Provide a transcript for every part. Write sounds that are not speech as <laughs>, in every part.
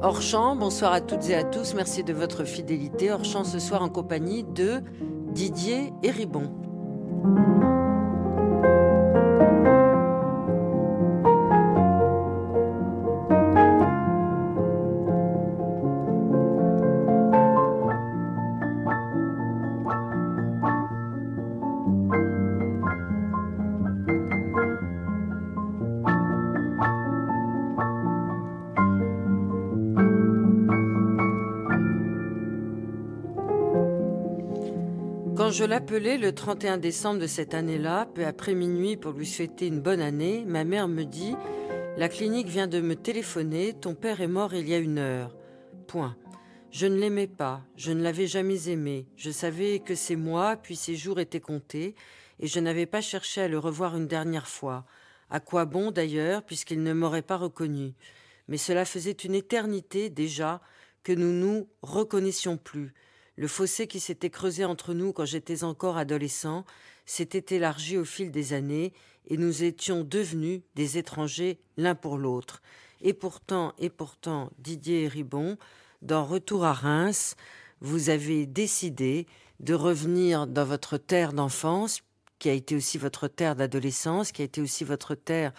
Hors champ, bonsoir à toutes et à tous, merci de votre fidélité. Hors champ ce soir en compagnie de Didier Héribon. Je l'appelais le 31 décembre de cette année-là, peu après minuit pour lui souhaiter une bonne année, ma mère me dit La clinique vient de me téléphoner, ton père est mort il y a une heure. Point. Je ne l'aimais pas, je ne l'avais jamais aimé, je savais que ses mois puis ses jours étaient comptés, et je n'avais pas cherché à le revoir une dernière fois. À quoi bon d'ailleurs, puisqu'il ne m'aurait pas reconnu. Mais cela faisait une éternité déjà que nous nous reconnaissions plus. Le fossé qui s'était creusé entre nous quand j'étais encore adolescent s'était élargi au fil des années et nous étions devenus des étrangers l'un pour l'autre. Et pourtant, et pourtant, Didier Ribon, dans Retour à Reims, vous avez décidé de revenir dans votre terre d'enfance, qui a été aussi votre terre d'adolescence, qui a été aussi votre terre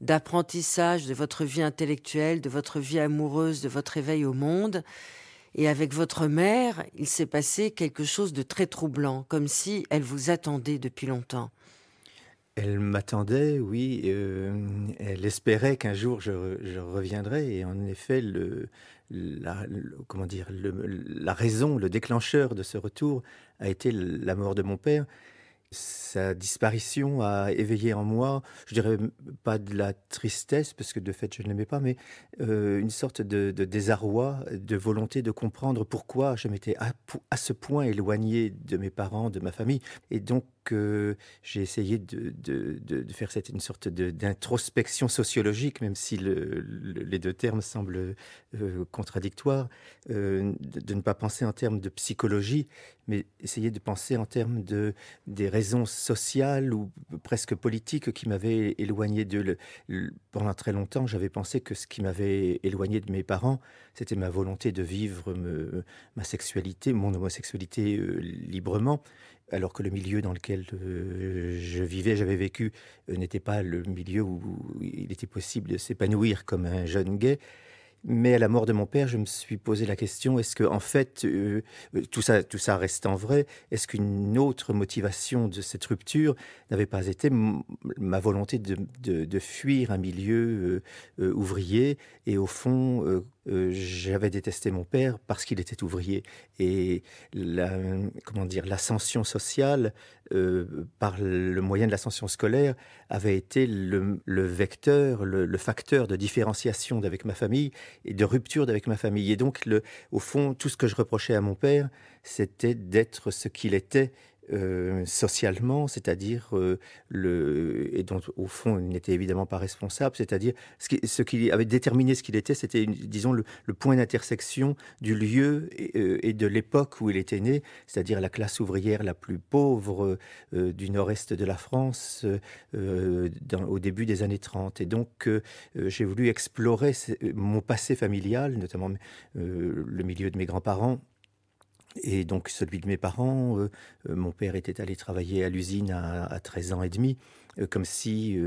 d'apprentissage de votre vie intellectuelle, de votre vie amoureuse, de votre éveil au monde, et avec votre mère, il s'est passé quelque chose de très troublant, comme si elle vous attendait depuis longtemps. Elle m'attendait, oui. Euh, elle espérait qu'un jour je, reviendrais. Et en effet, la raison, le déclencheur de ce retour a été la mort de mon père. Sa disparition a éveillé en moi, je dirais pas de la tristesse, parce que de fait je ne l'aimais pas, mais euh, une sorte de, désarroi, de volonté de comprendre pourquoi je m'étais à, ce point éloigné de mes parents, de ma famille. Et donc j'ai essayé de, faire cette, une sorte d'introspection sociologique, même si les deux termes semblent euh, contradictoires, euh, de, ne pas penser en termes de psychologie, mais essayer de penser en termes de, des raisons sociales ou presque politiques qui m'avaient éloigné d'eux. Pendant très longtemps, j'avais pensé que ce qui m'avait éloigné de mes parents, c'était ma volonté de vivre ma sexualité, mon homosexualité euh, librement alors que le milieu dans lequel euh, je vivais, j'avais vécu, euh, n'était pas le milieu où il était possible de s'épanouir comme un jeune gay. Mais à la mort de mon père, je me suis posé la question est-ce que, en fait, euh, tout ça, tout ça restant vrai, est-ce qu'une autre motivation de cette rupture n'avait pas été ma volonté de, fuir un milieu ouvrier et, au fond, euh, j'avais détesté mon père parce qu'il était ouvrier et la, comment dire l'ascension sociale euh, par le moyen de l'ascension scolaire avait été le, vecteur, le, facteur de différenciation d'avec ma famille et de rupture d'avec ma famille. Et donc, le, au fond, tout ce que je reprochais à mon père, c'était d'être ce qu'il était euh, socialement, c'est-à-dire euh, le et dont au fond il n'était évidemment pas responsable, c'est-à-dire ce qui, avait déterminé ce qu'il était, c'était disons le, point d'intersection du lieu euh, et, de l'époque où il était né, c'est-à-dire la classe ouvrière la plus pauvre du nord-est de la France au début des années 30. Et donc j'ai voulu explorer mon passé familial, notamment le milieu de mes grands-parents et donc celui de mes parents, euh, euh, mon père était allé travailler à l'usine à, à, 13 ans et demi, euh, comme si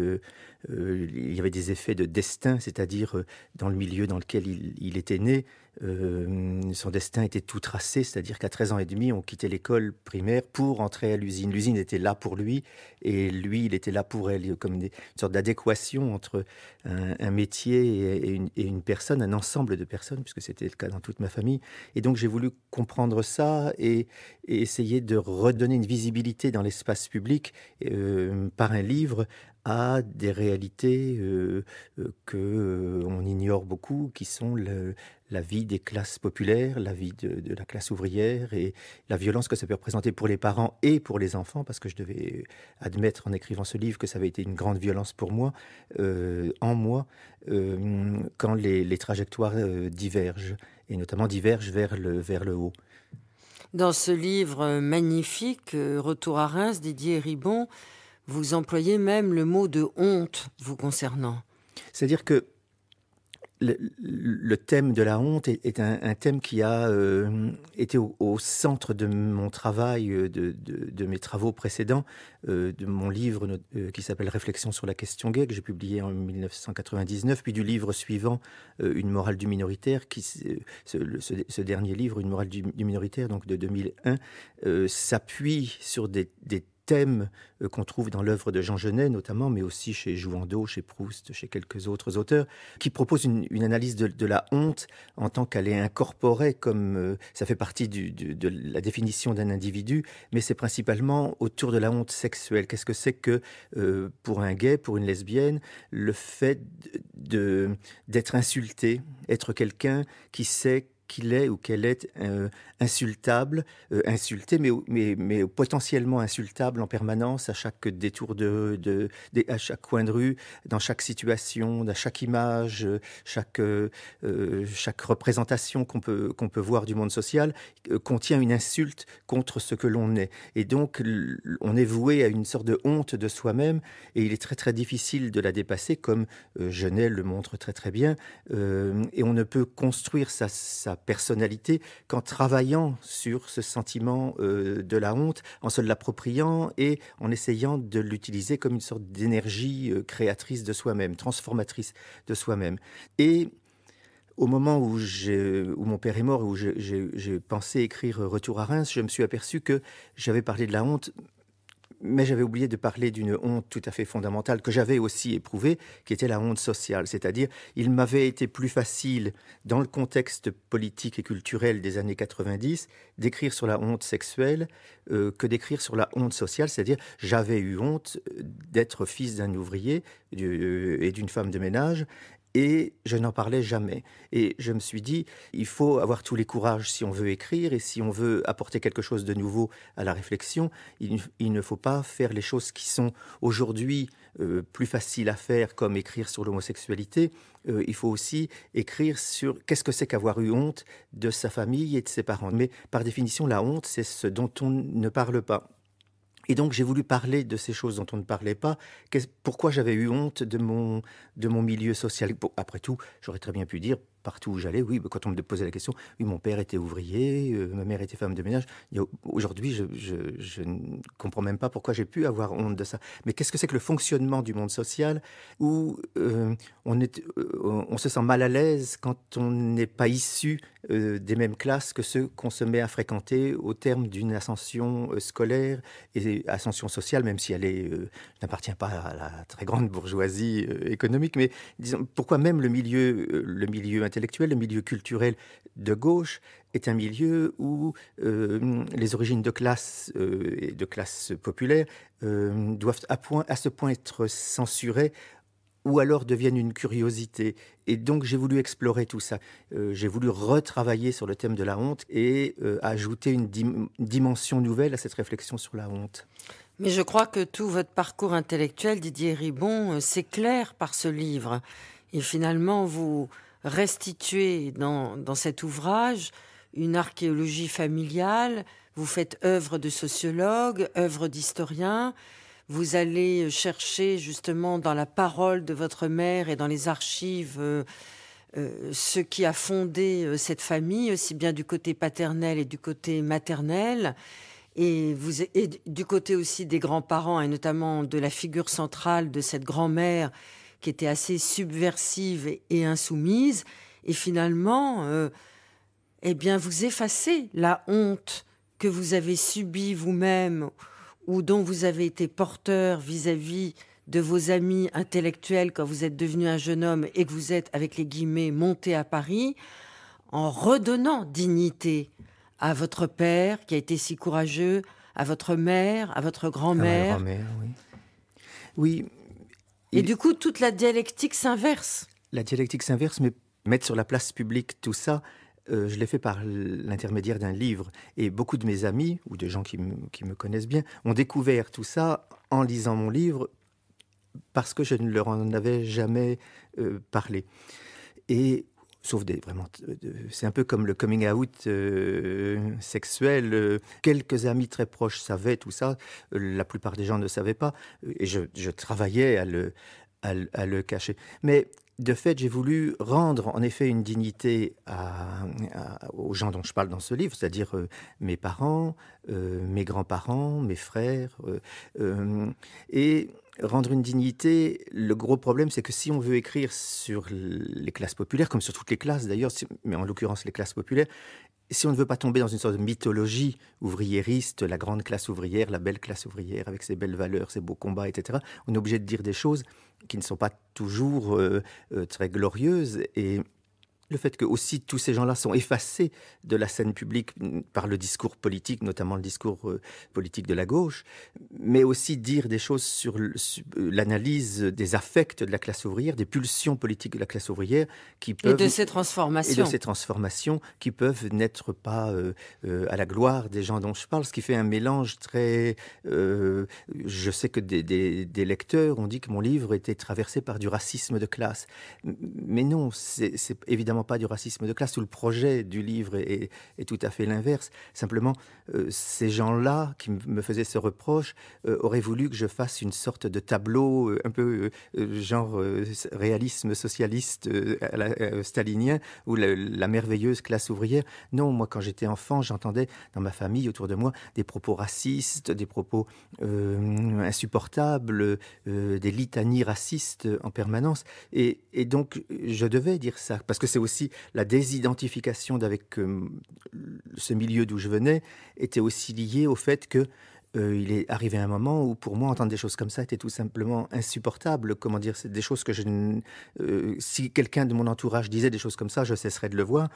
il y avait des effets de destin, c'est-à-dire dans le milieu dans lequel il était né, euh, son destin était tout tracé, c'est-à-dire qu'à 13 ans et demi, on quittait l'école primaire pour entrer à l'usine. L'usine était là pour lui et lui, il était là pour elle, comme une, sorte d'adéquation entre un, métier et une, personne, un ensemble de personnes, puisque c'était le cas dans toute ma famille. Et donc j'ai voulu comprendre ça et, essayer de redonner une visibilité dans l'espace public euh, par un livre à des réalités euh, euh, que euh, on ignore beaucoup, qui sont la vie des classes populaires, la vie de, la classe ouvrière et la violence que ça peut représenter pour les parents et pour les enfants, parce que je devais admettre en écrivant ce livre que ça avait été une grande violence pour moi, en moi, quand les, trajectoires divergent, et notamment divergent vers le, vers le haut. Dans ce livre magnifique, Retour à Reims, Didier Ribon, vous employez même le mot de honte vous concernant. C'est-à-dire que le, thème de la honte est, un, thème qui a euh, été au, centre de mon travail, euh, de, mes travaux précédents, euh, de mon livre qui s'appelle Réflexion sur la question gay, que j'ai publié en 1999, puis du livre suivant, Une morale du minoritaire, qui, ce, dernier livre, Une morale du, minoritaire, donc de 2001, s'appuie sur des, des euh, qu'on trouve dans l'œuvre de Jean Genet notamment, mais aussi chez Jouandeau, chez Proust, chez quelques autres auteurs, qui proposent une, analyse de, la honte en tant qu'elle est incorporée, comme euh, ça fait partie de la définition d'un individu, mais c'est principalement autour de la honte sexuelle. Qu'est-ce que c'est que euh, pour un gay, pour une lesbienne, le fait d'être insulté, être quelqu'un qui sait qu'il est ou qu'elle est euh, insultable, euh, insulté, mais, mais, mais, potentiellement insultable en permanence à chaque détour de, de, à chaque coin de rue, dans chaque situation, dans chaque image, chaque, euh, chaque représentation qu'on peut, qu'on peut voir du monde social contient une insulte contre ce que l'on est. Et donc, on est voué à une sorte de honte de soi-même, et il est très très difficile de la dépasser, comme Genet le montre très très bien, et on ne peut construire sa personnalité qu'en travaillant sur ce sentiment euh, de la honte, en se l'appropriant et en essayant de l'utiliser comme une sorte d'énergie euh, créatrice de soi-même, transformatrice de soi-même. Et au moment où, où, mon père est mort, où j'ai pensé écrire Retour à Reims, je me suis aperçu que j'avais parlé de la honte mais j'avais oublié de parler d'une honte tout à fait fondamentale que j'avais aussi éprouvée, qui était la honte sociale. C'est-à-dire, il m'avait été plus facile, dans le contexte politique et culturel des années 90, d'écrire sur la honte sexuelle euh, que d'écrire sur la honte sociale. C'est-à-dire, j'avais eu honte d'être fils d'un ouvrier et d'une femme de ménage, et je n'en parlais jamais. Et je me suis dit, il faut avoir tous les courages si on veut écrire et si on veut apporter quelque chose de nouveau à la réflexion. Il, ne faut pas faire les choses qui sont aujourd'hui euh, plus faciles à faire, comme écrire sur l'homosexualité. Euh, il faut aussi écrire sur qu'est-ce que c'est qu'avoir eu honte de sa famille et de ses parents. Mais par définition, la honte, c'est ce dont on ne parle pas. Et donc j'ai voulu parler de ces choses dont on ne parlait pas. Pourquoi j'avais eu honte de mon, de mon milieu social? Après tout, j'aurais très bien pu dire partout où j'allais, oui, quand on me posait la question, oui, mon père était ouvrier, euh, ma mère était femme de ménage. Aujourd'hui, je, ne comprends même pas pourquoi j'ai pu avoir honte de ça. Mais qu'est-ce que c'est que le fonctionnement du monde social où euh, euh, on se sent mal à l'aise quand on n'est pas issu des mêmes classes que ceux qu'on se met à fréquenter au terme d'une ascension scolaire et ascension sociale, même si elle n'appartient pas à la très grande bourgeoisie économique. Mais disons, pourquoi même le milieu, le milieu intellectuel, le milieu culturel de gauche est un milieu où euh, les origines de classe euh, et de classe populaire euh, doivent à, ce point être censurées ou alors deviennent une curiosité. Et donc j'ai voulu explorer tout ça. j'ai voulu retravailler sur le thème de la honte et ajouter une, dimension nouvelle à cette réflexion sur la honte. Mais je crois que tout votre parcours intellectuel, Didier Ribon, s'éclaire par ce livre. Et finalement, vous, restituer dans, dans cet ouvrage une archéologie familiale, vous faites œuvre de sociologue, œuvre d'historien, vous allez chercher justement dans la parole de votre mère et dans les archives euh, euh, ce qui a fondé euh, cette famille, aussi bien du côté paternel et du côté maternel, et, vous, et du côté aussi des grands-parents et notamment de la figure centrale de cette grand-mère qui était assez subversive et, insoumise. Et finalement, euh, eh bien, vous effacez la honte que vous avez subie vous-même ou dont vous avez été porteur vis-à-vis de vos amis intellectuels quand vous êtes devenu un jeune homme et que vous êtes, avec les guillemets, monté à Paris, en redonnant dignité à votre père qui a été si courageux, à votre mère, à votre grand-mère. oui. Oui, et du coup, toute la dialectique s'inverse. La dialectique s'inverse, mais mettre sur la place publique tout ça, euh, je l'ai fait par l'intermédiaire d'un livre. Et beaucoup de mes amis, ou de gens qui, me connaissent bien, ont découvert tout ça en lisant mon livre parce que je ne leur en avais jamais euh, parlé. Et sauf des vraiment c'est un peu comme le coming out euh, sexuel quelques amis très proches savaient tout ça la plupart des gens ne savaient pas et je, travaillais à le, à, le cacher. Mais de fait, j'ai voulu rendre en effet une dignité aux gens dont je parle dans ce livre, c'est-à-dire euh, mes parents, euh, mes grands-parents, mes frères, euh, et rendre une dignité. Le gros problème, c'est que si on veut écrire sur les classes populaires, comme sur toutes les classes d'ailleurs, mais en l'occurrence les classes populaires, si on ne veut pas tomber dans une sorte de mythologie ouvriériste, la grande classe ouvrière, la belle classe ouvrière, avec ses belles valeurs, ses beaux combats, etc., on est obligé de dire des choses qui ne sont pas toujours euh, euh, très glorieuses. Et le fait que aussi tous ces gens-là sont effacés de la scène publique par le discours politique, notamment le discours euh, politique de la gauche, mais aussi dire des choses sur euh, l'analyse des affects de la classe ouvrière, des pulsions politiques de la classe ouvrière, qui peuvent et de ces transformations, et de ces transformations qui peuvent n'être pas euh, à la gloire des gens dont je parle, ce qui fait un mélange très. je sais que des, des, lecteurs ont dit que mon livre était traversé par du racisme de classe, mais non, c'est évidemment pas du racisme de classe, où le projet du livre est, tout à fait l'inverse. Simplement, euh, ces gens-là qui me faisaient ce reproche euh, auraient voulu que je fasse une sorte de tableau euh, un peu genre réalisme socialiste stalinien, ou la, merveilleuse classe ouvrière. Non, moi, quand j'étais enfant, j'entendais dans ma famille, autour de moi, des propos racistes, des propos insupportables, des litanies racistes en permanence. Et, et donc, je devais dire ça, parce que c'est aussi la désidentification d'avec euh, ce milieu d'où je venais était aussi liée au fait que euh, il est arrivé un moment où, pour moi, entendre des choses comme ça était tout simplement insupportable. Comment dire, c'est des choses que je. Euh, si quelqu'un de mon entourage disait des choses comme ça, je cesserais de le voir.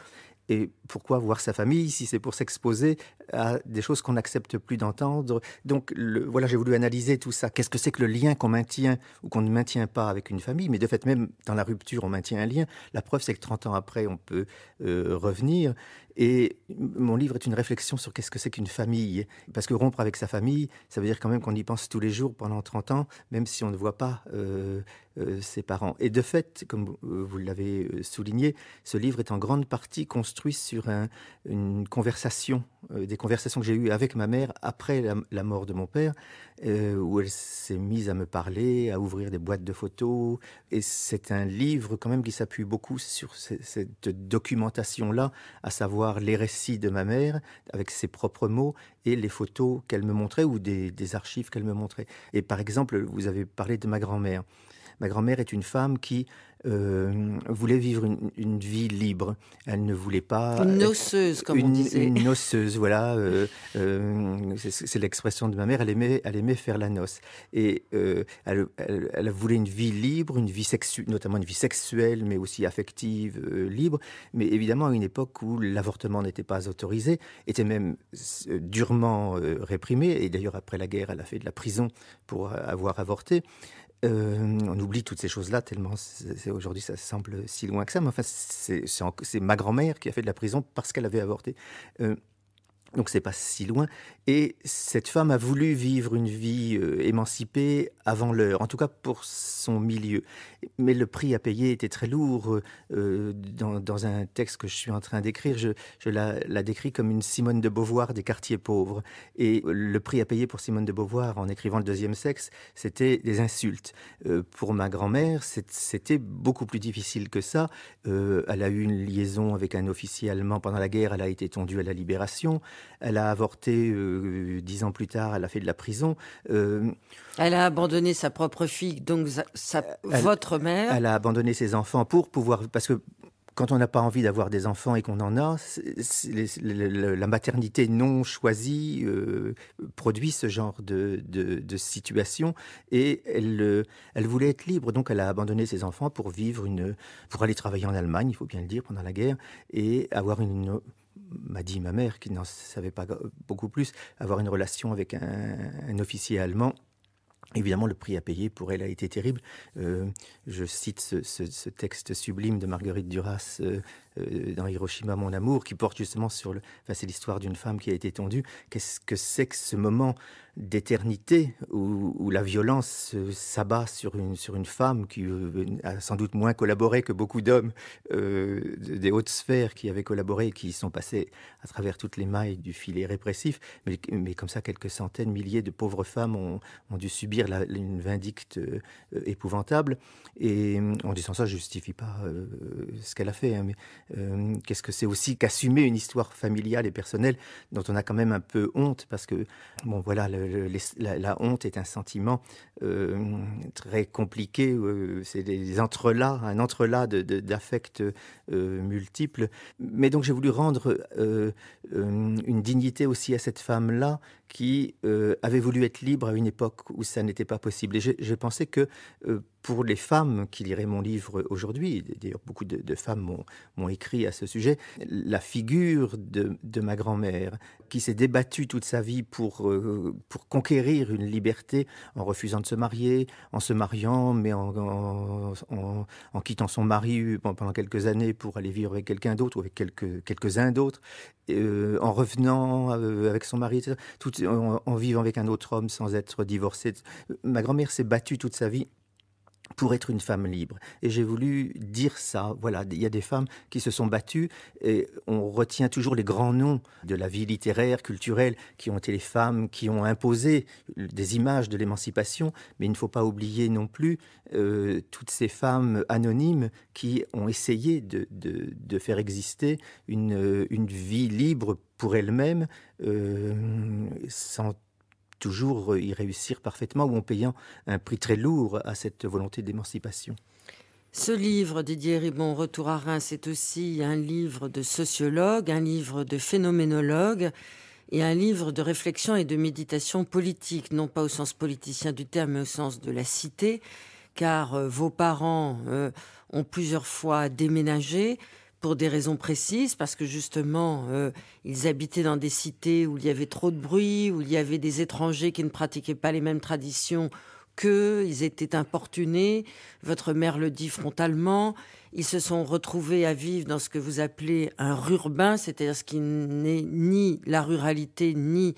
Et pourquoi voir sa famille si c'est pour s'exposer à des choses qu'on n'accepte plus d'entendre? Donc voilà, j'ai voulu analyser tout ça. Qu'est-ce que c'est que le lien qu'on maintient ou qu'on ne maintient pas avec une famille? Mais de fait, même dans la rupture, on maintient un lien. La preuve, c'est que 30 ans après, on peut euh, revenir. Et mon livre est une réflexion sur qu'est-ce que c'est qu'une famille. Parce que rompre avec sa famille, ça veut dire quand même qu'on y pense tous les jours pendant 30 ans, même si on ne voit pas euh, euh, ses parents. Et de fait, comme vous l'avez souligné, ce livre est en grande partie construit sur une conversation, des conversations que j'ai eues avec ma mère après la mort de mon père, euh, où elle s'est mise à me parler, à ouvrir des boîtes de photos. Et c'est un livre quand même qui s'appuie beaucoup sur cette documentation-là, à savoir les récits de ma mère avec ses propres mots et les photos qu'elle me montrait ou des, des archives qu'elle me montrait. Et par exemple, vous avez parlé de ma grand-mère. Ma grand-mère est une femme qui euh, voulait vivre une, vie libre. Elle ne voulait pas... Une noceuse, comme on disait. Une noceuse, voilà. Euh, euh, c'est l'expression de ma mère. Elle aimait, elle aimait faire la noce. Et elle, elle, voulait une vie libre, une vie sexuelle, notamment une vie sexuelle, mais aussi affective, libre. Mais évidemment, à une époque où l'avortement n'était pas autorisé, était même durement réprimé. Et d'ailleurs, après la guerre, elle a fait de la prison pour avoir avorté. Euh, on oublie toutes ces choses-là tellement aujourd'hui ça semble si loin que ça. Mais enfin, c'est ma grand-mère qui a fait de la prison parce qu'elle avait avorté. Euh, donc c'est pas si loin. Et cette femme a voulu vivre une vie euh, émancipée avant l'heure, en tout cas pour son milieu. Mais le prix à payer était très lourd. Euh, dans, un texte que je suis en train d'écrire, je, la, décris comme une Simone de Beauvoir des quartiers pauvres. Et le prix à payer pour Simone de Beauvoir en écrivant Le deuxième sexe, c'était des insultes. Euh, pour ma grand-mère, c'était beaucoup plus difficile que ça. elle a eu une liaison avec un officier allemand pendant la guerre, elle a été tondue à la libération. Elle a avorté euh, dix ans plus tard, elle a fait de la prison. Euh, elle a abandonné sa propre fille, donc votre mère. Elle a abandonné ses enfants pour pouvoir, parce que quand on n'a pas envie d'avoir des enfants et qu'on en a, la maternité non choisie euh, produit ce genre de, situation et elle, elle voulait être libre, donc elle a abandonné ses enfants pour vivre une, pour aller travailler en Allemagne, il faut bien le dire, pendant la guerre et avoir une m'a dit ma mère, qui n'en savait pas beaucoup plus, avoir une relation avec un, officier allemand. Évidemment, le prix à payer pour elle a été terrible. Euh, je cite ce, texte sublime de Marguerite Duras, euh, dans Hiroshima, mon amour, qui porte justement sur le. Enfin, c'est l'histoire d'une femme qui a été tondue. Qu'est-ce que c'est que ce moment d'éternité où, la violence s'abat sur une, sur une femme qui euh, a sans doute moins collaboré que beaucoup d'hommes euh, des hautes sphères qui avaient collaboré et qui sont passés à travers toutes les mailles du filet répressif. Mais, comme ça, quelques centaines, milliers de pauvres femmes ont, dû subir une vindicte euh, épouvantable. Et en disant ça, je justifie pas ce qu'elle a fait. Hein, mais qu'est-ce que c'est aussi qu'assumer une histoire familiale et personnelle dont on a quand même un peu honte parce que, bon, voilà, la, honte est un sentiment euh, très compliqué. Euh, c'est des entrelacs, un entrelac d'affects euh, multiples. Mais donc j'ai voulu rendre une dignité aussi à cette femme-là qui avait voulu être libre à une époque où ça n'était pas possible. Et j'ai pensé que pour les femmes qui liraient mon livre aujourd'hui, d'ailleurs beaucoup de, femmes m'ont écrit à ce sujet, la figure de, ma grand-mère qui s'est débattue toute sa vie pour, euh, pour conquérir une liberté en refusant de se marier, en se mariant, mais en, en, quittant son mari pendant quelques années pour aller vivre avec quelqu'un d'autre ou avec quelques, quelques-uns d'autres, euh, en revenant euh, avec son mari, tout, en, en vivant avec un autre homme sans être divorcée. Ma grand-mère s'est battue toute sa vie pour être une femme libre. Et j'ai voulu dire ça. Voilà, il y a des femmes qui se sont battues et on retient toujours les grands noms de la vie littéraire, culturelle, qui ont été les femmes qui ont imposé des images de l'émancipation, mais il ne faut pas oublier non plus euh, toutes ces femmes anonymes qui ont essayé de, faire exister une, une, vie libre pour elles-mêmes, euh, sans toujours y réussir parfaitement ou en payant un prix très lourd à cette volonté d'émancipation. Ce livre, Didier Ribon, Retour à Reims, c'est aussi un livre de sociologue, un livre de phénoménologue et un livre de réflexion et de méditation politique, non pas au sens politicien du terme, mais au sens de la cité, car euh, vos parents euh, ont plusieurs fois déménagé, pour des raisons précises, parce que justement, euh, ils habitaient dans des cités où il y avait trop de bruit, où il y avait des étrangers qui ne pratiquaient pas les mêmes traditions qu'eux, ils étaient importunés, votre mère le dit frontalement, ils se sont retrouvés à vivre dans ce que vous appelez un rurbain, c'est-à-dire ce qui n'est ni la ruralité, ni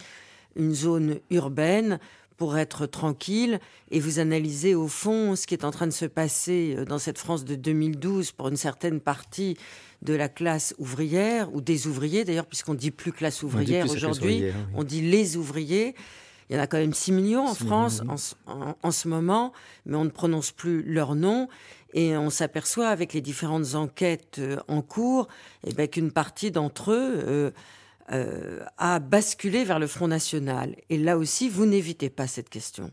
une zone urbaine, pour être tranquille et vous analysez au fond ce qui est en train de se passer euh, dans cette France de 2012 pour une certaine partie de la classe ouvrière ou des ouvriers d'ailleurs puisqu'on dit plus classe ouvrière aujourd'hui, on dit les ouvriers. Il y en a quand même 6 millions en France En, ce moment, mais on ne prononce plus leur nom. Et on s'aperçoit avec les différentes enquêtes euh, en cours eh ben, qu'une partie d'entre eux euh, euh, a basculé vers le Front National. Et là aussi, vous n'évitez pas cette question.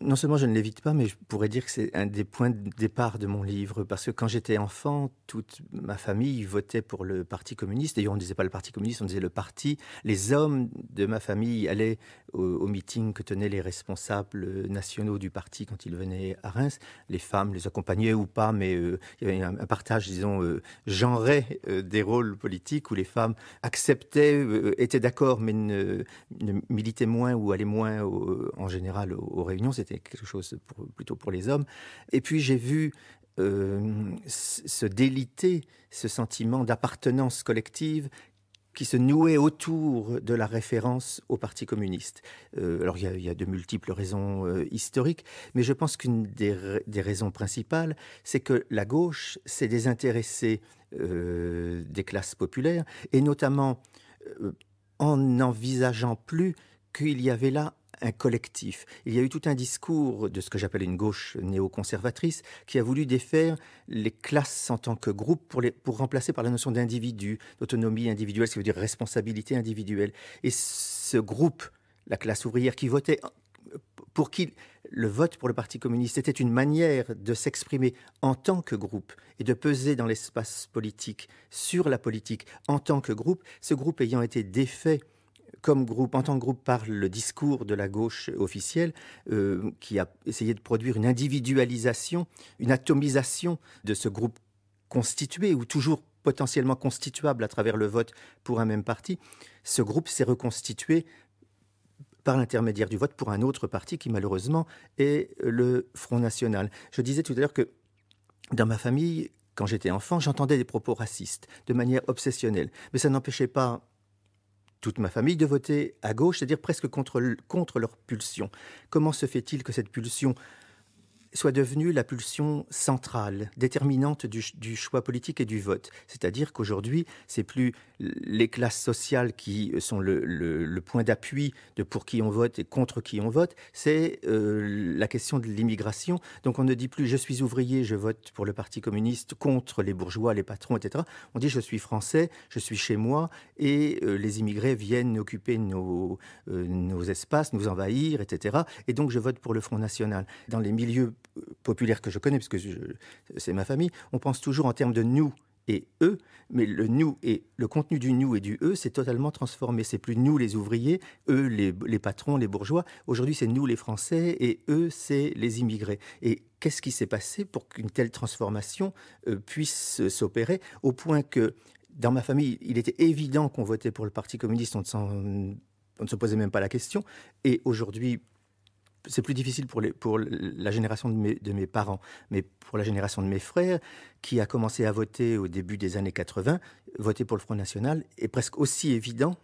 Non seulement je ne l'évite pas, mais je pourrais dire que c'est un des points de départ de mon livre, parce que quand j'étais enfant, toute ma famille votait pour le Parti communiste. D'ailleurs, on ne disait pas le Parti communiste, on disait le parti. Les hommes de ma famille allaient au, meeting que tenaient les responsables nationaux du parti quand ils venaient à Reims. Les femmes les accompagnaient ou pas, mais euh, il y avait un, partage, disons, euh, genré euh, des rôles politiques où les femmes acceptaient, étaient d'accord, mais ne, militaient moins ou allaient moins en général aux réunions c'était quelque chose plutôt pour les hommes. Et puis j'ai vu euh, se déliter ce sentiment d'appartenance collective qui se nouait autour de la référence au Parti communiste. Euh, alors il y, a, de multiples raisons euh, historiques, mais je pense qu'une des, raisons principales, c'est que la gauche s'est désintéressée des classes populaires, et notamment en n'envisageant plus qu'il y avait là un collectif. Il y a eu tout un discours de ce que j'appelle une gauche néoconservatrice qui a voulu défaire les classes en tant que groupe pour, les, pour remplacer par la notion d'individu, d'autonomie individuelle, ce qui veut dire responsabilité individuelle. Et ce groupe, la classe ouvrière qui votait, pour qui le vote pour le Parti communiste était une manière de s'exprimer en tant que groupe et de peser dans l'espace politique sur la politique en tant que groupe, ce groupe ayant été défait comme groupe, en tant que groupe, par le discours de la gauche officielle, euh, qui a essayé de produire une individualisation, une atomisation de ce groupe constitué ou toujours potentiellement constituable à travers le vote pour un même parti, ce groupe s'est reconstitué par l'intermédiaire du vote pour un autre parti qui malheureusement est le Front National. Je disais tout à l'heure que dans ma famille, quand j'étais enfant, j'entendais des propos racistes de manière obsessionnelle. Mais ça n'empêchait pas toute ma famille de voter à gauche, c'est-à-dire presque contre, contre leur pulsion. Comment se fait-il que cette pulsion soit devenue la pulsion centrale, déterminante du, choix politique et du vote. C'est-à-dire qu'aujourd'hui, c'est plus les classes sociales qui sont le, point d'appui de pour qui on vote et contre qui on vote, c'est euh, la question de l'immigration. Donc on ne dit plus je suis ouvrier, je vote pour le Parti communiste contre les bourgeois, les patrons, etc. On dit je suis français, je suis chez moi et euh, les immigrés viennent occuper nos, euh, nos espaces, nous envahir, etc. Et donc je vote pour le Front National. Dans les milieux populaire que je connais, parce que c'est ma famille, on pense toujours en termes de nous et eux, mais le nous et le contenu du nous et du eux, c'est totalement transformé. C'est plus nous les ouvriers, eux les, patrons, les bourgeois. Aujourd'hui, c'est nous les Français et eux, c'est les immigrés. Et qu'est-ce qui s'est passé pour qu'une telle transformation euh, puisse s'opérer au point que dans ma famille, il était évident qu'on votait pour le Parti communiste, on ne, se posait même pas la question. Et aujourd'hui, c'est plus difficile pour, la génération de mes, parents, mais pour la génération de mes frères, qui a commencé à voter au début des années 80, voter pour le Front National est presque aussi évident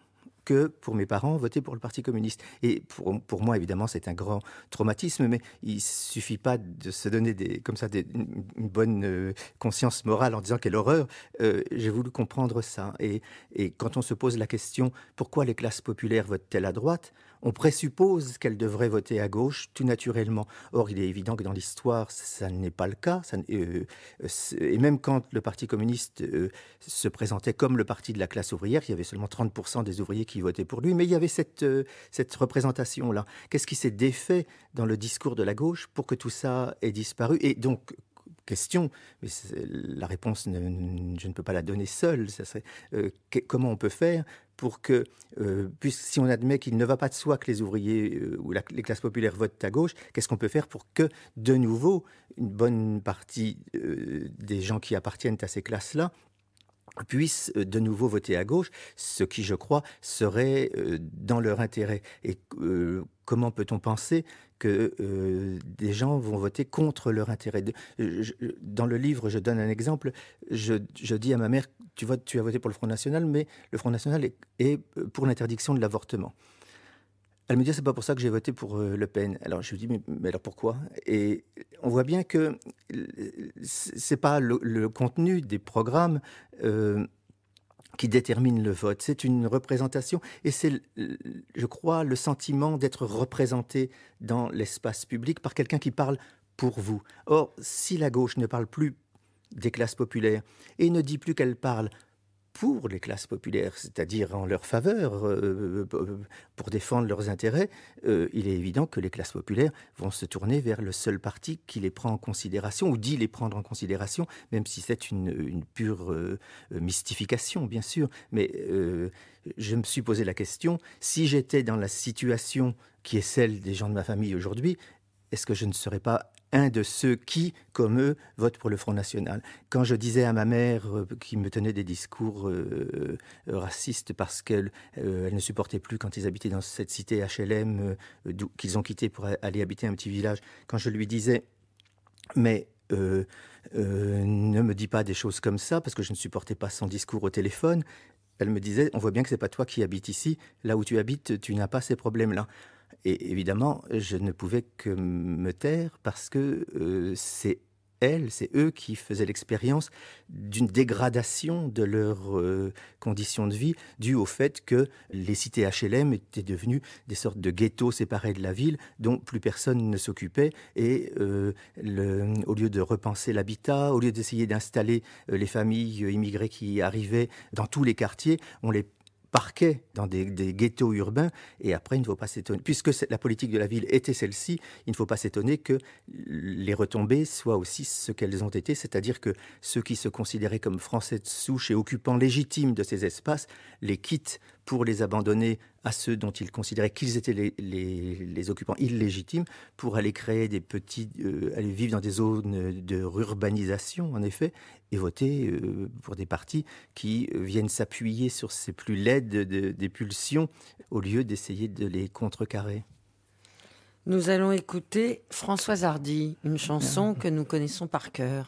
que pour mes parents, voter pour le Parti communiste. Et pour, pour moi, évidemment, c'est un grand traumatisme, mais il suffit pas de se donner des, comme ça des, une bonne euh, conscience morale en disant quelle horreur. Euh, j'ai voulu comprendre ça. Et, et quand on se pose la question pourquoi les classes populaires votent-elles à droite, on présuppose qu'elles devraient voter à gauche tout naturellement. Or, il est évident que dans l'histoire, ça n'est pas le cas. Euh, et même quand le Parti communiste se présentait comme le parti de la classe ouvrière, il y avait seulement 30% des ouvriers qui votaient pour lui, mais il y avait cette, euh, représentation-là. Qu'est-ce qui s'est défait dans le discours de la gauche pour que tout ça ait disparu? Et donc, question, mais la réponse, je ne peux pas la donner seule. Ça serait, euh, comment on peut faire pour que, euh, puisque si on admet qu'il ne va pas de soi que les ouvriers ou les classes populaires votent à gauche, qu'est-ce qu'on peut faire pour que, de nouveau, une bonne partie des gens qui appartiennent à ces classes-là puissent euh, de nouveau voter à gauche, ce qui, je crois, serait euh, dans leur intérêt. Et euh, comment peut-on penser que des gens vont voter contre leur intérêt? Dans le livre, je donne un exemple. Je, dis à ma mère, tu, as voté pour le Front National, mais le Front National est pour l'interdiction de l'avortement. Elle me dit, c'est pas pour ça que j'ai voté pour euh, Le Pen. Alors je lui dis, mais, alors pourquoi? Et on voit bien que c'est pas le, contenu des programmes euh, qui détermine le vote. C'est une représentation et c'est, je crois, le sentiment d'être représenté dans l'espace public par quelqu'un qui parle pour vous. Or, si la gauche ne parle plus des classes populaires et ne dit plus qu'elle parle pour les classes populaires, c'est-à-dire en leur faveur, euh, euh, pour défendre leurs intérêts, euh, il est évident que les classes populaires vont se tourner vers le seul parti qui les prend en considération, ou dit les prendre en considération, même si c'est une, pure mystification, bien sûr. Mais je me suis posé la question, si j'étais dans la situation qui est celle des gens de ma famille aujourd'hui, est-ce que je ne serais pas un de ceux qui, comme eux, votent pour le Front National? Quand je disais à ma mère, euh, qui me tenait des discours euh, euh, racistes parce qu'elle ne supportait plus quand ils habitaient dans cette cité HLM qu'ils ont quitté pour aller habiter un petit village, quand je lui disais, mais ne me dis pas des choses comme ça parce que je ne supportais pas son discours au téléphone. Elle me disait, on voit bien que c'est pas toi qui habites ici. Là où tu habites, tu n'as pas ces problèmes-là. Et évidemment, je ne pouvais que me taire parce que euh, c'est elles, c'est eux qui faisaient l'expérience d'une dégradation de leurs euh, conditions de vie due au fait que les cités HLM étaient devenues des sortes de ghettos séparés de la ville dont plus personne ne s'occupait et euh, au lieu de repenser l'habitat, au lieu d'essayer d'installer les familles immigrées qui arrivaient dans tous les quartiers, on les parquet dans des, ghettos urbains, et après, il ne faut pas s'étonner, puisque la politique de la ville était celle-ci, il ne faut pas s'étonner que les retombées soient aussi ce qu'elles ont été, c'est-à-dire que ceux qui se considéraient comme français de souche et occupants légitimes de ces espaces les quittent pour les abandonner à ceux dont ils considéraient qu'ils étaient les, occupants illégitimes, pour aller créer des petits, euh, aller vivre dans des zones de urbanisation, en effet, et voter euh, pour des partis qui viennent s'appuyer sur ces plus laides des pulsions au lieu d'essayer de les contrecarrer. Nous allons écouter Françoise Hardy, une chanson que nous connaissons par cœur.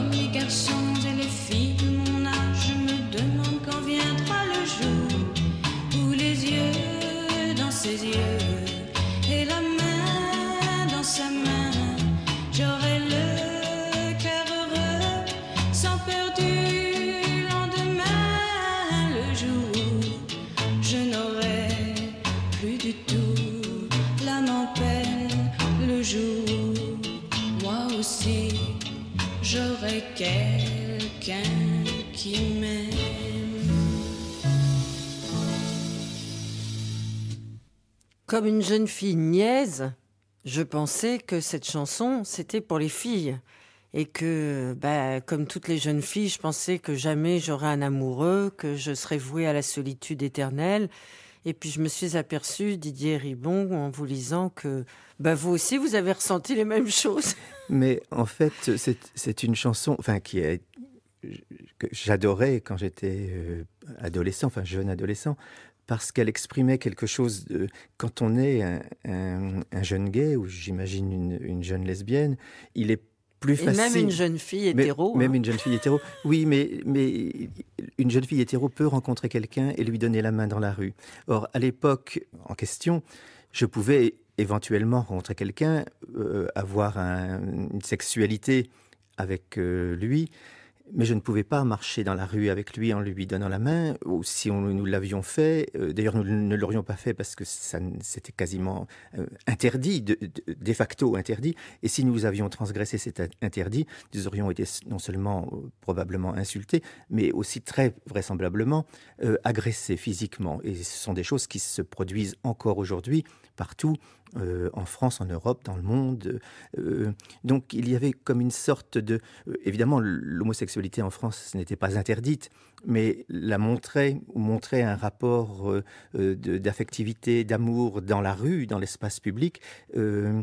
Comme les garçons Comme une jeune fille niaise, je pensais que cette chanson, c'était pour les filles. Et que, bah, comme toutes les jeunes filles, je pensais que jamais j'aurais un amoureux, que je serais vouée à la solitude éternelle. Et puis je me suis aperçue, Didier Ribon, en vous lisant que bah, vous aussi, vous avez ressenti les mêmes choses. <laughs> Mais en fait, c'est une chanson enfin, que j'adorais quand j'étais euh, adolescent, enfin jeune adolescent, parce qu'elle exprimait quelque chose. De, quand on est un, un- un jeune gay, ou j'imagine une, une jeune lesbienne, il est plus Et facile. même une jeune fille Mais- hétéro. Même hein. une jeune fille hétéro. Oui, mais, mais une jeune fille hétéro peut rencontrer quelqu'un et lui donner la main dans la rue. Or, à l'époque en question, je pouvais éventuellement rencontrer quelqu'un, euh, avoir un- une sexualité avec euh, lui, mais je ne pouvais pas marcher dans la rue avec lui en lui donnant la main, ou si on, nous l'avions fait, euh, d'ailleurs nous ne l'aurions pas fait parce que ça c'était quasiment euh, interdit, de, facto interdit, et si nous avions transgressé cet in- interdit, nous aurions été non seulement euh, probablement insultés, mais aussi très vraisemblablement agressés physiquement. Et ce sont des choses qui se produisent encore aujourd'hui partout, euh, en France, en Europe, dans le monde. Euh, donc il y avait comme une sorte de... euh, évidemment, l'homosexualité en France ce n'était pas interdite, mais la montrait, ou montrait un rapport euh, euh, d'affectivité, d'amour dans la rue, dans l'espace public. euh,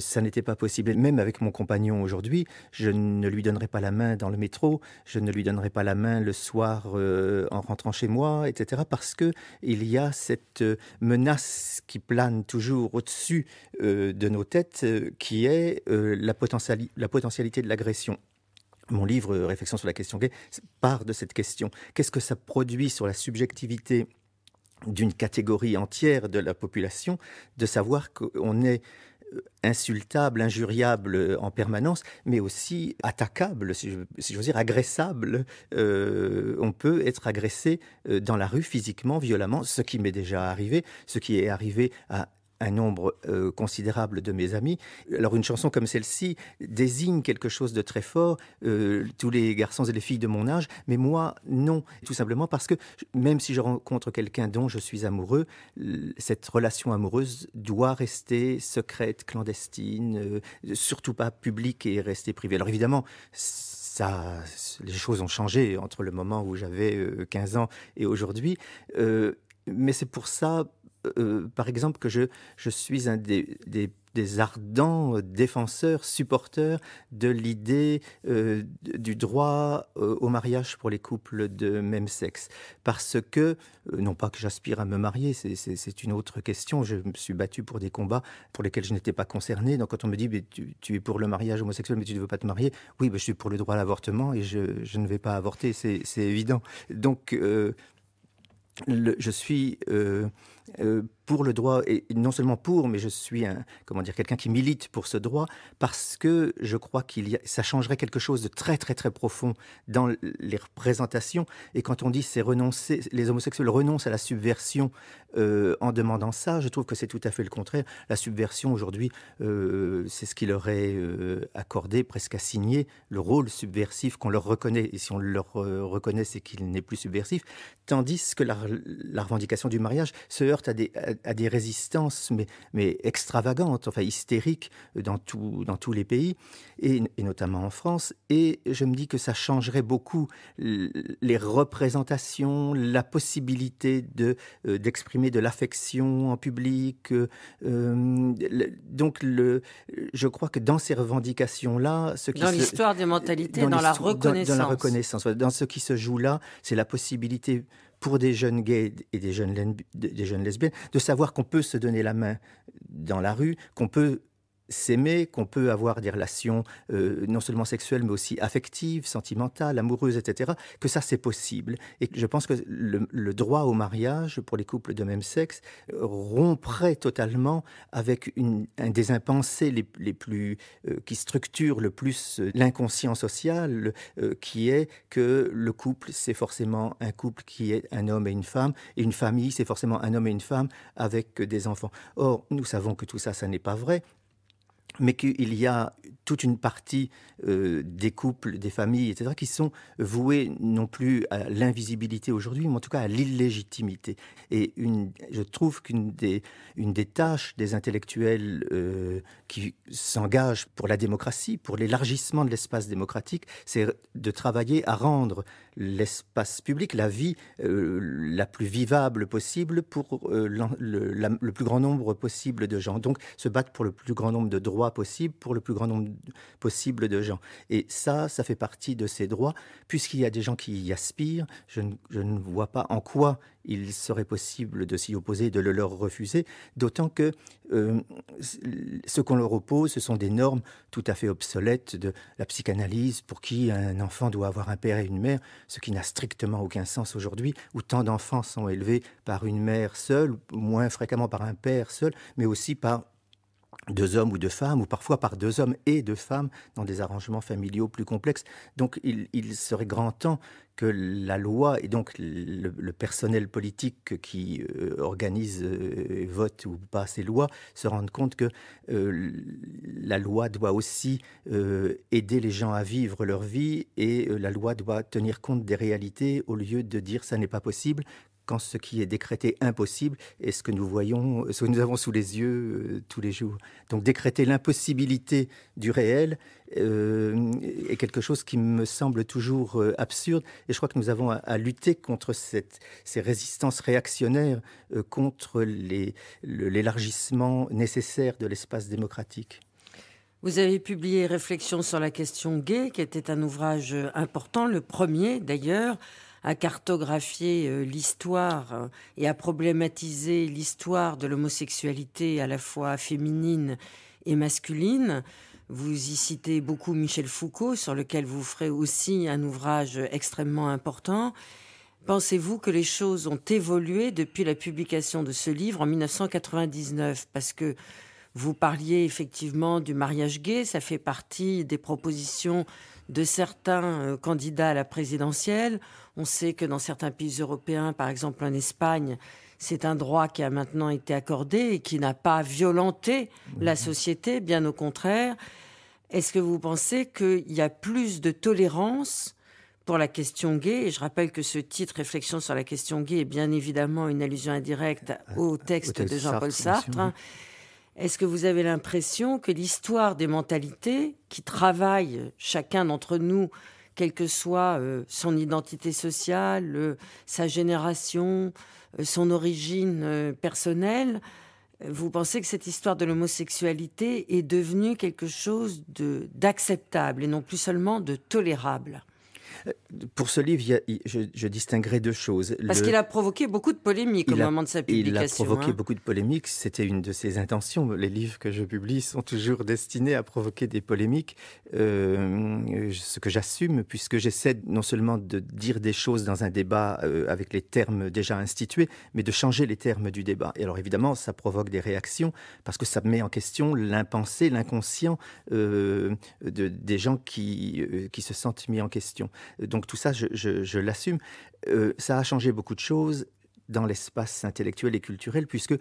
ça n'était pas possible. Même avec mon compagnon aujourd'hui, je ne lui donnerai pas la main dans le métro, je ne lui donnerai pas la main le soir en rentrant chez moi, etc. Parce que il y a cette menace qui plane toujours au-dessus de nos têtes, qui est la potentialité de l'agression. Mon livre euh, Réflexion sur la question gay part de cette question. Qu'est-ce que ça produit sur la subjectivité d'une catégorie entière de la population de savoir qu'on est euh, insultable, injuriable euh, en permanence, mais aussi attaquable, si je, si j'ose dire, agressable. On peut être agressé dans la rue physiquement, violemment, ce qui m'est déjà arrivé, ce qui est arrivé à un nombre euh, considérable de mes amis. Alors une chanson comme celle-ci désigne quelque chose de très fort, euh, tous les garçons et les filles de mon âge, mais moi non, tout simplement parce que même si je rencontre quelqu'un dont je suis amoureux, cette relation amoureuse doit rester secrète, clandestine, euh, surtout pas publique et rester privée. Alors évidemment, ça, les choses ont changé entre le moment où j'avais 15 ans et aujourd'hui. mais c'est pour ça euh, par exemple, que je, je suis un des, des, ardents défenseurs, supporters de l'idée euh, du droit euh, au mariage pour les couples de même sexe. Parce que, non pas que j'aspire à me marier, c'est une autre question. Je me suis battu pour des combats pour lesquels je n'étais pas concerné. Donc quand on me dit, mais tu, tu, es pour le mariage homosexuel, mais tu ne veux pas te marier, oui, ben, je suis pour le droit à l'avortement et je, ne vais pas avorter, c'est évident. Donc, je suis euh, pour le droit, et non seulement pour, mais je suis un, comment dire, quelqu'un qui milite pour ce droit, parce que je crois qu'il ça changerait quelque chose de très très très profond dans les représentations. Et quand on dit c'est renoncer, les homosexuels renoncent à la subversion euh, en demandant ça, je trouve que c'est tout à fait le contraire. La subversion aujourd'hui, euh, c'est ce qui leur est accordé, presque assigné, le rôle subversif qu'on leur reconnaît. Et si on leur reconnaît, c'est qu'il n'est plus subversif. Tandis que la, la, revendication du mariage se heurte à des, à, à des résistances, mais, mais extravagantes, enfin hystériques, dans, tout, dans tous les pays, et, et notamment en France. Et je me dis que ça changerait beaucoup les représentations, la possibilité de euh, d'exprimer de l'affection en public. Euh, le, donc, le, je crois que dans ces revendications-là, ce qui dans l'histoire des mentalités, dans, dans la reconnaissance, dans, dans la reconnaissance, dans ce qui se joue là, c'est la possibilité pour des jeunes gays et des jeunes, lesbiennes, de savoir qu'on peut se donner la main dans la rue, qu'on peut s'aimer, qu'on peut avoir des relations euh, non seulement sexuelles, mais aussi affectives, sentimentales, amoureuses, etc., que ça c'est possible. Et je pense que le, droit au mariage pour les couples de même sexe romprait totalement avec un des impensés les, les plus, euh, qui structure le plus euh, l'inconscient social, euh, qui est que le couple c'est forcément un couple qui est un homme et une femme, et une famille c'est forcément un homme et une femme avec des enfants. Or, nous savons que tout ça, ça n'est pas vrai mais qu'il y a toute une partie euh, des couples, des familles, etc., qui sont voués non plus à l'invisibilité aujourd'hui, mais en tout cas à l'illégitimité. Et je trouve qu'une des, tâches des intellectuels euh, qui s'engagent pour la démocratie, pour l'élargissement de l'espace démocratique, c'est de travailler à rendre l'espace public, la vie euh, la plus vivable possible pour le plus grand nombre possible de gens. Donc se battre pour le plus grand nombre de droits possible pour le plus grand nombre possible de gens. Et ça, ça fait partie de ces droits, puisqu'il y a des gens qui y aspirent. Je ne, je ne vois pas en quoi il serait possible de s'y opposer, de le leur refuser, d'autant que euh, ce qu'on leur oppose, ce sont des normes tout à fait obsolètes de la psychanalyse, pour qui un enfant doit avoir un père et une mère, ce qui n'a strictement aucun sens aujourd'hui, où tant d'enfants sont élevés par une mère seule, moins fréquemment par un père seul, mais aussi par deux hommes ou deux femmes, ou parfois par deux hommes et deux femmes dans des arrangements familiaux plus complexes. Donc il, serait grand temps que la loi et donc le, personnel politique qui euh, organise euh, vote ou pas ces lois se rendent compte que euh, la loi doit aussi euh, aider les gens à vivre leur vie et la loi doit tenir compte des réalités au lieu de dire ça n'est pas possible quand ce qui est décrété impossible est ce que nous voyons, ce que nous avons sous les yeux euh, tous les jours. Donc décréter l'impossibilité du réel euh, est quelque chose qui me semble toujours euh, absurde et je crois que nous avons à, lutter contre ces résistances réactionnaires contre l'élargissement nécessaire de l'espace démocratique. Vous avez publié Réflexions sur la question gay, qui était un ouvrage important, le premier d'ailleurs, à cartographier euh, l'histoire euh, et à problématiser l'histoire de l'homosexualité à la fois féminine et masculine. Vous y citez beaucoup Michel Foucault, sur lequel vous ferez aussi un ouvrage extrêmement important. Pensez-vous que les choses ont évolué depuis la publication de ce livre en 1999 Parce que vous parliez effectivement du mariage gay, ça fait partie des propositions de certains euh, candidats à la présidentielle. On sait que dans certains pays européens, par exemple en Espagne, c'est un droit qui a maintenant été accordé et qui n'a pas violenté la société, bien au contraire. Est-ce que vous pensez qu'il y a plus de tolérance pour la question gay? Et je rappelle que ce titre, Réflexion sur la question gay, est bien évidemment une allusion indirecte au texte, texte de Jean-Paul Sartre, Sartre. Est-ce que vous avez l'impression que l'histoire des mentalités qui travaillent chacun d'entre nous, quelle que soit euh, son identité sociale, euh, sa génération, euh, son origine personnelle, vous pensez que cette histoire de l'homosexualité est devenue quelque chose d'acceptable et non plus seulement de tolérable? Pour ce livre, il y a- il- je, je distinguerai deux choses. Parce Le- qu'il a provoqué beaucoup de polémiques au a- moment de sa Il a publication. provoqué hein. beaucoup de polémiques. C'était une de ses intentions. Les livres que je publie sont toujours destinés à provoquer des polémiques. Euh, ce que j'assume, puisque j'essaie non seulement de dire des choses dans un débat euh, avec les termes déjà institués, mais de changer les termes du débat. Et alors évidemment, ça provoque des réactions parce que ça met en question l'impensé, l'inconscient euh, de, des gens qui, euh, qui se sentent mis en question. Donc tout ça, je, l'assume. Euh, ça a changé beaucoup de choses dans l'espace intellectuel et culturel, puisque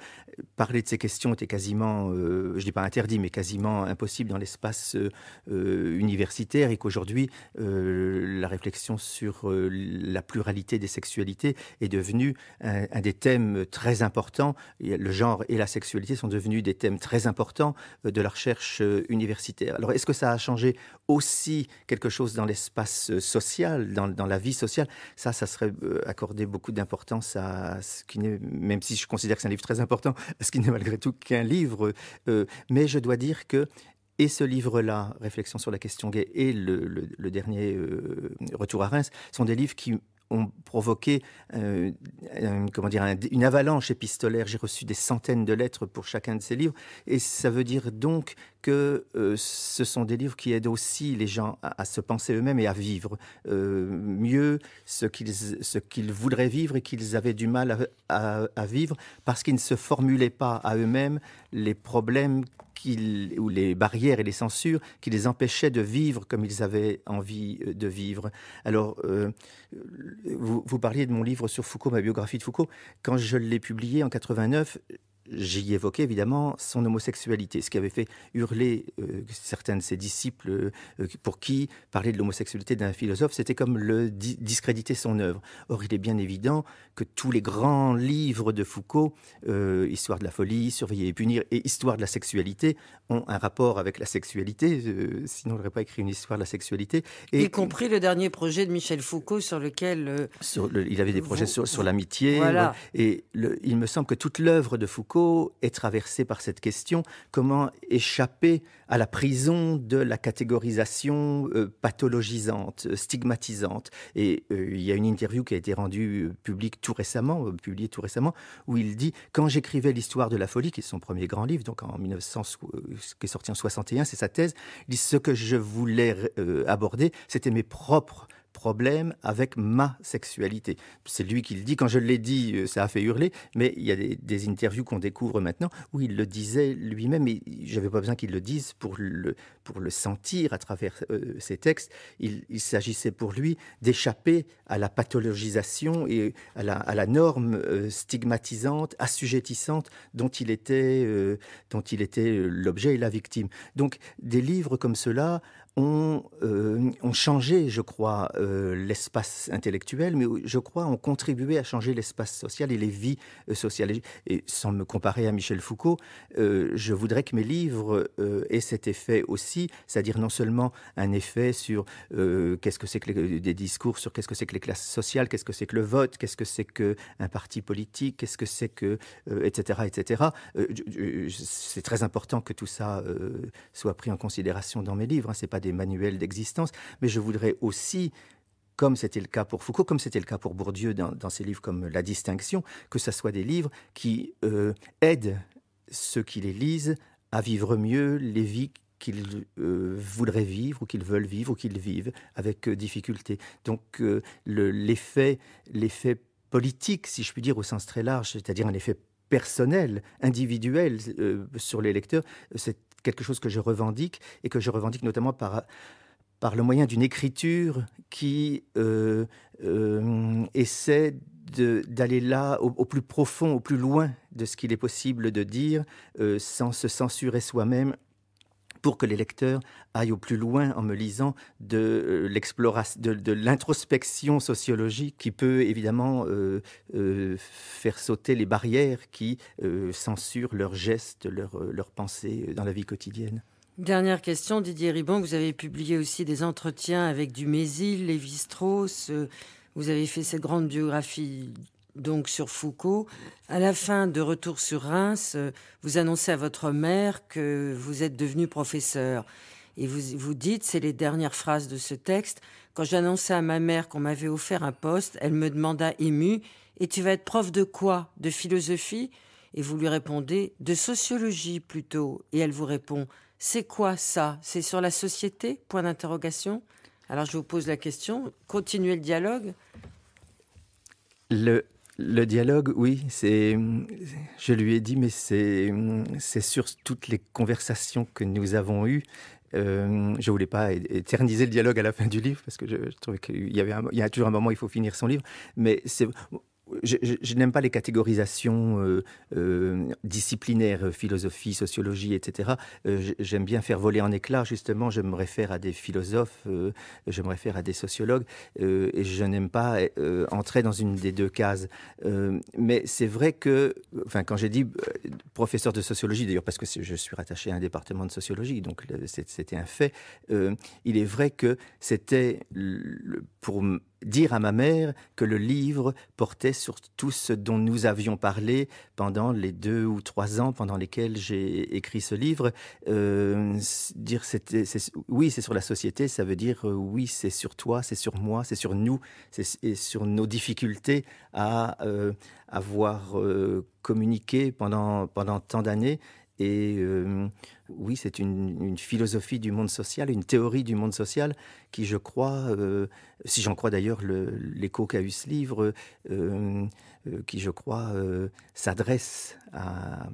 parler de ces questions était quasiment, euh, je dis pas interdit, mais quasiment impossible dans l'espace euh, euh, universitaire, et qu'aujourd'hui, euh, la réflexion sur euh, la pluralité des sexualités est devenue un, des thèmes très importants. Le genre et la sexualité sont devenus des thèmes très importants euh, de la recherche euh, universitaire. Alors, est-ce que ça a changé aussi quelque chose dans l'espace euh, social, dans, dans la vie sociale? Ça, ça serait euh, accorder beaucoup d'importance à ce qui n'est, même si je considère que c'est un livre très important, ce qui n'est malgré tout qu'un livre. euh, mais je dois dire que et ce livre-là, Réflexion sur la question gay, et le, dernier euh, Retour à Reims, sont des livres qui ont provoqué euh, comment dire, un- une avalanche épistolaire. J'ai reçu des centaines de lettres pour chacun de ces livres. Et ça veut dire donc que euh, ce sont des livres qui aident aussi les gens à, se penser eux-mêmes et à vivre euh, mieux ce qu'ils voudraient vivre et qu'ils avaient du mal à, vivre parce qu'ils ne se formulaient pas à eux-mêmes les problèmes ou les barrières et les censures qui les empêchaient de vivre comme ils avaient envie euh, de vivre. Alors, vous, vous parliez de mon livre sur Foucault, ma biographie de Foucault. Quand je l'ai publié en 89, j'y évoquais évidemment son homosexualité, ce qui avait fait hurler euh, certains de ses disciples euh, pour qui parler de l'homosexualité d'un philosophe, c'était comme le di- discréditer son œuvre. Or, il est bien évident que tous les grands livres de Foucault, euh, Histoire de la folie, Surveiller et punir et Histoire de la sexualité, ont un rapport avec la sexualité, sinon il n'aurait pas écrit une histoire de la sexualité. Y compris le dernier projet de Michel Foucault sur lequel sur le- il avait des projets Vous- sur, sur l'amitié. Voilà. Et le- il me semble que toute l'œuvre de Foucault est traversée par cette question comment échapper à la prison de la catégorisation euh, pathologisante, euh, stigmatisante? Et euh, il y a une interview qui a été rendue publique tout récemment, publiée tout récemment, où il dit quand j'écrivais l'histoire de la folie, qui est son premier grand livre, donc en 1900, euh, qui est sorti en 61, c'est sa thèse. Il dit ce que je voulais aborder, c'était mes propres problème avec ma sexualité. C'est lui qui le dit. Quand je l'ai dit, euh, ça a fait hurler, mais il y a des, interviews qu'on découvre maintenant où il le disait lui-même, et j'avais pas besoin qu'il le dise pour le, pour le sentir à travers euh, ses textes. Il, s'agissait pour lui d'échapper à la pathologisation et à la, norme euh, stigmatisante, assujettissante dont il était, euh, dont il était l'objet et la victime. Donc des livres comme cela ont, euh, ont changé, je crois, euh, l'espace intellectuel, mais je crois ont contribué à changer l'espace social et les vies euh, sociales. Et, sans me comparer à Michel Foucault, je voudrais que mes livres aient cet effet aussi, c'est-à-dire non seulement un effet sur qu'est-ce que c'est que des discours sur qu'est-ce que c'est que les classes sociales, qu'est-ce que c'est que le vote, qu'est-ce que c'est que un parti politique, qu'est-ce que c'est que etc etc. C'est très important que tout ça soit pris en considération dans mes livres. Hein, c'est pas des manuels d'existence, mais je voudrais aussi comme c'était le cas pour Foucault, comme c'était le cas pour Bourdieu dans, ses livres comme La Distinction, que ce soit des livres qui euh, aident ceux qui les lisent à vivre mieux les vies qu'ils euh, voudraient vivre ou qu'ils veulent vivre ou qu'ils vivent avec euh, difficulté. Donc le- l'effet l'effet politique, si je puis dire au sens très large, c'est-à-dire un effet personnel, individuel sur les lecteurs, c'est quelque chose que je revendique et que je revendique notamment par, le moyen d'une écriture qui euh, euh, essaie d'aller là, au, plus profond, au plus loin de ce qu'il est possible de dire, euh, sans se censurer soi-même pour que les lecteurs aillent au plus loin en me lisant de euh, l'exploration, de, l'introspection sociologique qui peut évidemment euh, euh, faire sauter les barrières qui censurent leurs gestes, leurs pensées dans la vie quotidienne. Dernière question, Didier Ribon, vous avez publié aussi des entretiens avec Dumézil, Lévi-Strauss, vous avez fait cette grande biographie donc sur Foucault. À la fin de Retour sur Reims, euh, vous annoncez à votre mère que vous êtes devenu professeur. Et vous, vous dites, c'est les dernières phrases de ce texte, quand j'annonçais à ma mère qu'on m'avait offert un poste, elle me demanda émue, et tu vas être prof de quoi? De philosophie? Et vous lui répondez, de sociologie plutôt. Et elle vous répond, c'est quoi ça? C'est sur la société Point d'interrogation. Alors je vous pose la question, continuez le dialogue. Le, le dialogue, oui, c'est. Je lui ai dit, mais c'est sur toutes les conversations que nous avons eues. Euh, je voulais pas éterniser le dialogue à la fin du livre parce que je, trouvais qu'il y avait il y a toujours un moment où il faut finir son livre. Mais c'est je, n'aime pas les catégorisations euh, euh, disciplinaires, philosophie, sociologie, etc. Euh, j'aime bien faire voler en éclats, justement. Je me réfère à des philosophes, je me réfère à des sociologues, et je n'aime pas entrer dans une des deux cases. mais c'est vrai que, enfin, quand j'ai dit professeur de sociologie, d'ailleurs parce que je suis rattaché à un département de sociologie, donc c'était un fait, il est vrai que c'était pour dire à ma mère que le livre portait sur tout ce dont nous avions parlé pendant les deux ou trois ans pendant lesquels j'ai écrit ce livre. Euh, dire c'était, oui, c'est sur la société, ça veut dire euh, oui, c'est sur toi, c'est sur moi, c'est sur nous, c'est sur nos difficultés à euh, avoir communiqué pendant, pendant tant d'années et euh, oui, c'est une, philosophie du monde social, une théorie du monde social qui, je crois, euh, si j'en crois d'ailleurs l'écho qu'a eu ce livre, euh, qui, je crois, s'adresse à,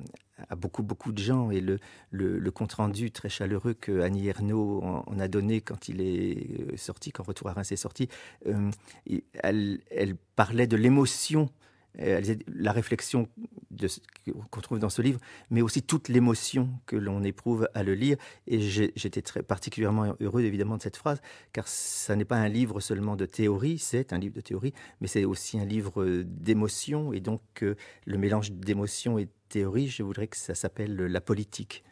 beaucoup, beaucoup de gens. Et le, le, compte-rendu très chaleureux que Annie Ernaux en, a donné quand il est sorti, quand Retour à Reims est sorti, elle, elle parlait de l'émotion la réflexion qu'on trouve dans ce livre, mais aussi toute l'émotion que l'on éprouve à le lire. Et j'étais très particulièrement heureux évidemment de cette phrase, car ça n'est pas un livre seulement de théorie, c'est un livre de théorie, mais c'est aussi un livre d'émotion. Et donc euh, le mélange d'émotion et de théorie, je voudrais que ça s'appelle la politique.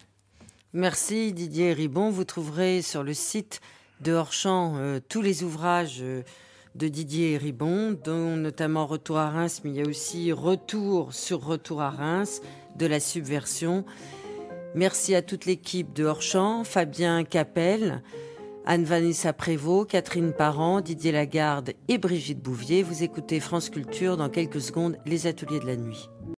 Merci Didier Ribon. Vous trouverez sur le site de Horchamp euh, tous les ouvrages. Euh, de Didier Ribon, dont notamment Retour à Reims, mais il y a aussi Retour sur Retour à Reims de la subversion. Merci à toute l'équipe de Horchamp, Fabien Capel, Anne-Vanessa Prévost, Catherine Parent, Didier Lagarde et Brigitte Bouvier. Vous écoutez France Culture dans quelques secondes, les ateliers de la nuit.